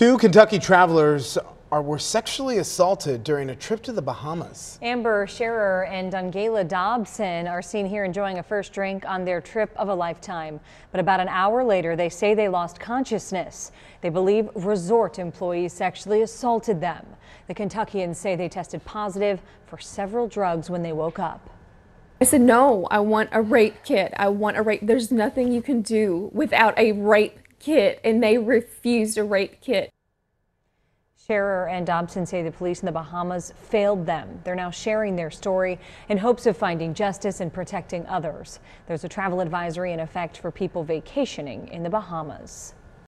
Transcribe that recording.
Two Kentucky travelers are, were sexually assaulted during a trip to the Bahamas. Amber Shearer and Dongayla Dobson are seen here enjoying a first drink on their trip of a lifetime. But about an hour later, they say they lost consciousness. They believe resort employees sexually assaulted them. The Kentuckians say they tested positive for several drugs when they woke up. I said, no, I want a rape kit. I want a rape. There's nothing you can do without a rape kit. And they refused to rape kit. Shearer and Dobson say the police in the Bahamas failed them. They're now sharing their story in hopes of finding justice and protecting others. There's a travel advisory in effect for people vacationing in the Bahamas.